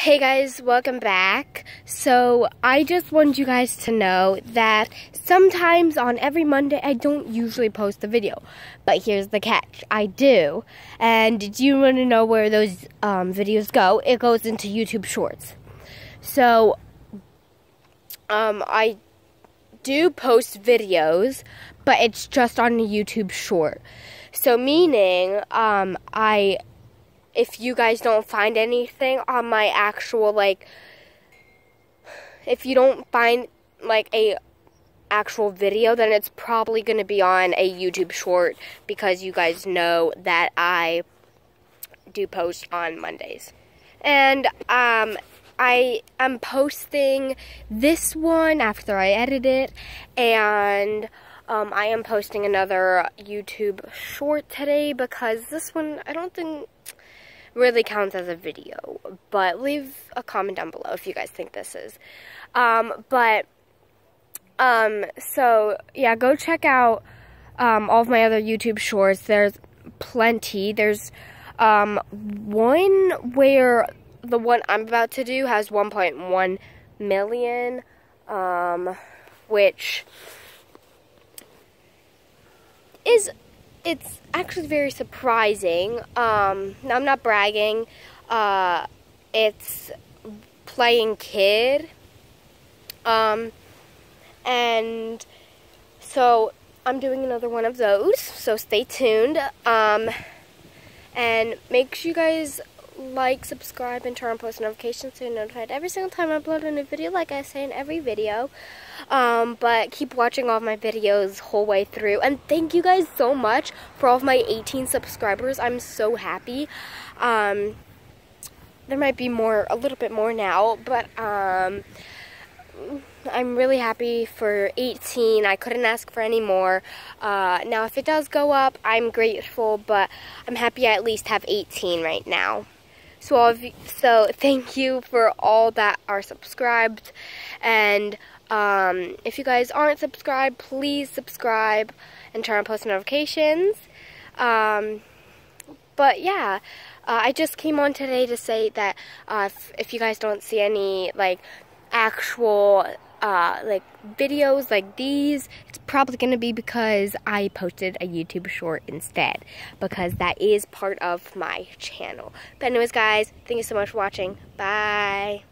Hey guys, welcome back. So, I just wanted you guys to know that sometimes on every Monday I don't usually post a video. But here's the catch. I do. And do you want to know where those um, videos go? It goes into YouTube Shorts. So, um, I do post videos, but it's just on a YouTube Short. So, meaning, um, I if you guys don't find anything on my actual like if you don't find like a actual video then it's probably going to be on a YouTube short because you guys know that I do post on Mondays. And um I am posting this one after I edit it and um, I am posting another YouTube short today because this one I don't think really counts as a video. But leave a comment down below if you guys think this is. Um, but, um, so, yeah, go check out um, all of my other YouTube shorts. There's plenty. There's um, one where the one I'm about to do has 1.1 million, um, which is it's actually very surprising. Um, I'm not bragging. Uh, it's playing kid. Um, and so I'm doing another one of those. So stay tuned. Um, and make sure you guys like, subscribe, and turn on post notifications so you're notified every single time I upload a new video, like I say in every video. Um, but keep watching all my videos whole way through. And thank you guys so much for all of my 18 subscribers. I'm so happy. Um, there might be more, a little bit more now, but um, I'm really happy for 18. I couldn't ask for any more. Uh, now, if it does go up, I'm grateful, but I'm happy I at least have 18 right now. So, so thank you for all that are subscribed. And um, if you guys aren't subscribed, please subscribe and turn on post notifications. Um, but yeah, uh, I just came on today to say that uh, if, if you guys don't see any like actual uh, like videos like these, it's probably going to be because I posted a YouTube short instead. Because that is part of my channel. But anyways, guys, thank you so much for watching. Bye.